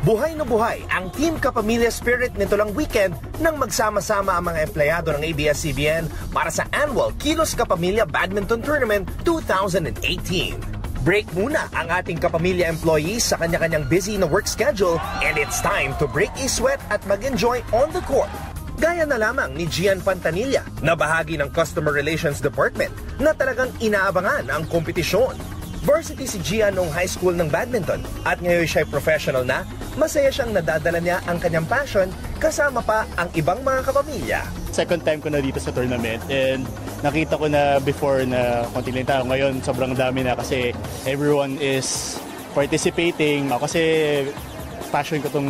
Buhay na buhay ang Team Kapamilya Spirit nito lang weekend nang magsama-sama ang mga empleyado ng ABS-CBN para sa annual Kilos Kapamilya Badminton Tournament 2018. Break muna ang ating kapamilya employees sa kanya-kanyang busy na work schedule and it's time to break a sweat at mag-enjoy on the court. Gaya na lamang ni Gian Pantanilla na bahagi ng Customer Relations Department na talagang inaabangan ang kompetisyon. Varsity si Gian noong high school ng badminton at ngayon siya professional na, masaya siyang nadadala niya ang kanyang passion kasama pa ang ibang mga kapamilya. Second time ko na dito sa tournament and nakita ko na before na konti lang tao. Ngayon sobrang dami na kasi everyone is participating. Kasi passion ko tong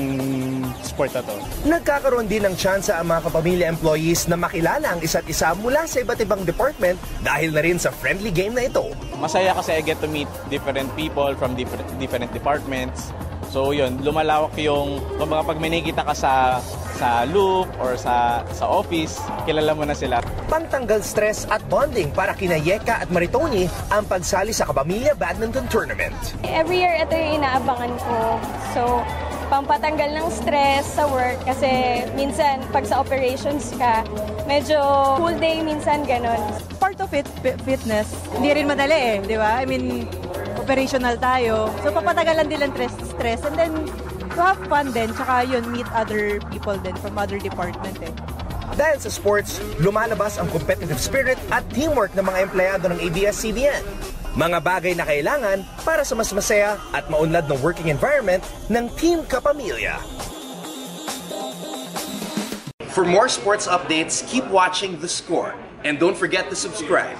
sport na to. Nagkakaroon din ng tsansa ang mga kapamilya employees na makilala ang isa't isa mula sa iba't ibang department dahil na rin sa friendly game na ito. Masaya kasi I get to meet different people from different, different departments. So yun, lumalawak yung, kumbaga pag may nakikita ka sa, sa loop or sa, sa office, kilala mo na sila. Pantanggal stress at bonding para kina Yeka at Maritoni ang pagsali sa Kapamilya Badminton Tournament. Every year, ito yung inaabangan ko. So, pampatanggal ng stress sa work kasi minsan pag sa operations ka, medyo full day minsan ganon. part of it, fi- fitness, hindi rin madali eh, di ba? I mean, operational tayo. So, papatagalan din ang stress, stress. And then, to have fun din, tsaka yun, meet other people din from other department eh. Dahil sa sports, lumalabas ang competitive spirit at teamwork ng mga empleyado ng ABS-CBN. Mga bagay na kailangan para sa mas masaya at maunlad na working environment ng Team Kapamilya. For more sports updates, keep watching The Score. And don't forget to subscribe.